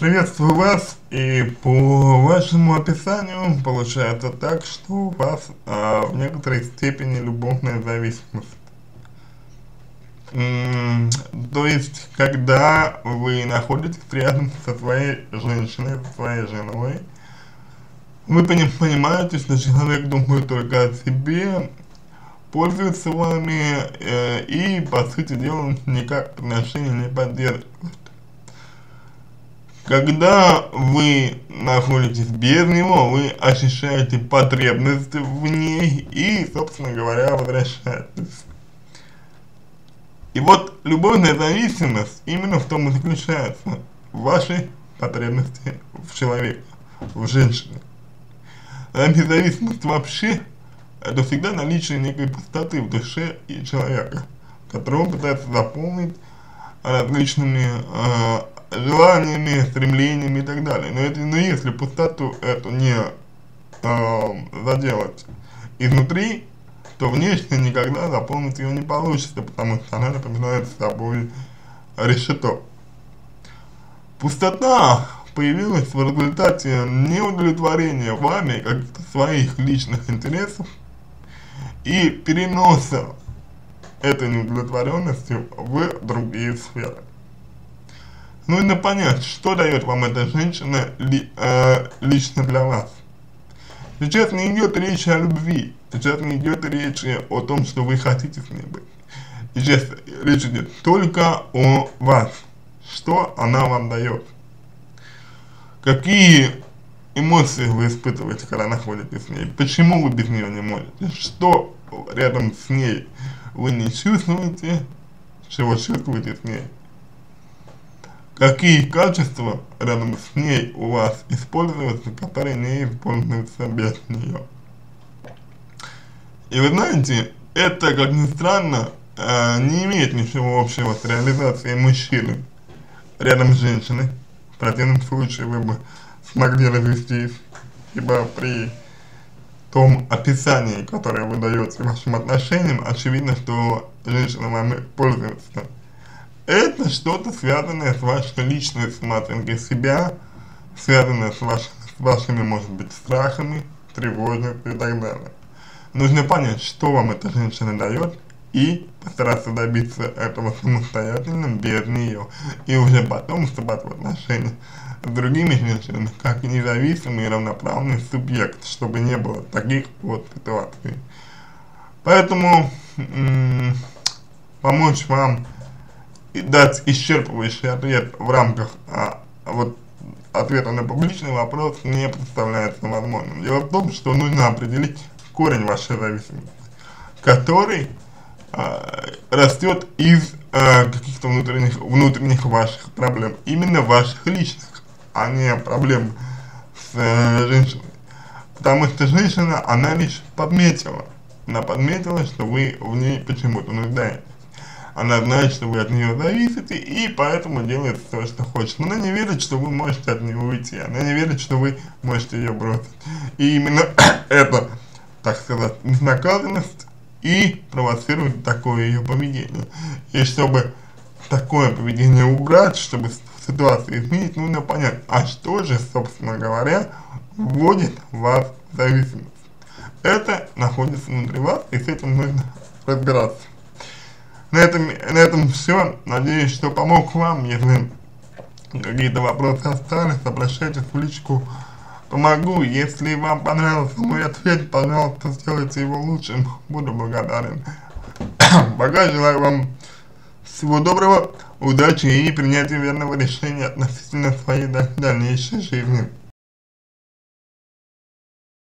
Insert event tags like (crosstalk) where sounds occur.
Приветствую вас, и по вашему описанию получается так, что у вас а, в некоторой степени любовная зависимость. М то есть, когда вы находитесь рядом со своей женщиной, со своей женой, вы понимаете, что человек думает только о себе, пользуется вами э, и, по сути дела, никак отношения не поддерживает. Когда вы находитесь без него, вы ощущаете потребность в ней и, собственно говоря, возвращаетесь. И вот любовная зависимость именно в том и заключается, в вашей потребности в человеке, в женщине. Независимость вообще, это всегда наличие некой пустоты в душе и человека, которого пытается заполнить различными э, желаниями, стремлениями и так далее. Но, это, но если пустоту эту не э, заделать изнутри, то внешне никогда заполнить ее не получится, потому что она напоминает собой решето. Пустота появилась в результате неудовлетворения вами каких-то своих личных интересов и переноса этой неудовлетворенности в другие сферы. Нужно понять, что дает вам эта женщина ли, э, лично для вас. Сейчас не идет речь о любви, сейчас не идет речь о том, что вы хотите с ней быть. Сейчас речь идет только о вас, что она вам дает. Какие эмоции вы испытываете, когда находитесь с ней, почему вы без нее не можете, что рядом с ней вы не чувствуете, чего чувствуете с ней какие качества рядом с ней у вас используются, которые не используются без нее. И вы знаете, это, как ни странно, э, не имеет ничего общего с реализацией мужчины рядом с женщиной. В противном случае вы бы смогли развестись, ибо при том описании, которое вы даете вашим отношениям, очевидно, что женщина вами пользуется это что-то связанное с вашей личной самооценкой себя, связанное с, ваш, с вашими, может быть, страхами, тревожностью и так далее. Нужно понять, что вам эта женщина дает, и постараться добиться этого самостоятельно, без нее, и уже потом вступать в отношения с другими женщинами, как независимый и равноправный субъект, чтобы не было таких вот ситуаций. Поэтому помочь вам и дать исчерпывающий ответ в рамках а, вот ответа на публичный вопрос не представляется возможным. Дело в том, что нужно определить корень вашей зависимости, который а, растет из а, каких-то внутренних, внутренних ваших проблем, именно ваших личных, а не проблем с а, женщиной. Потому что женщина, она лишь подметила, она подметила, что вы в ней почему-то нуждаетесь она знает, что вы от нее зависите, и поэтому делает то, что хочет. Но она не верит, что вы можете от нее уйти, она не верит, что вы можете ее бросить. И именно (coughs) это, так сказать, безнаказанность и провоцирует такое ее поведение. И чтобы такое поведение убрать, чтобы ситуацию изменить, нужно понять, а что же, собственно говоря, вводит вас в зависимость. Это находится внутри вас, и с этим нужно разбираться. На этом, на этом все. Надеюсь, что помог вам. Если какие-то вопросы остались, обращайтесь в личку. Помогу. Если вам понравился мой ответ, пожалуйста, сделайте его лучшим. Буду благодарен. (coughs) Пока желаю вам всего доброго, удачи и принятия верного решения относительно своей дальнейшей жизни.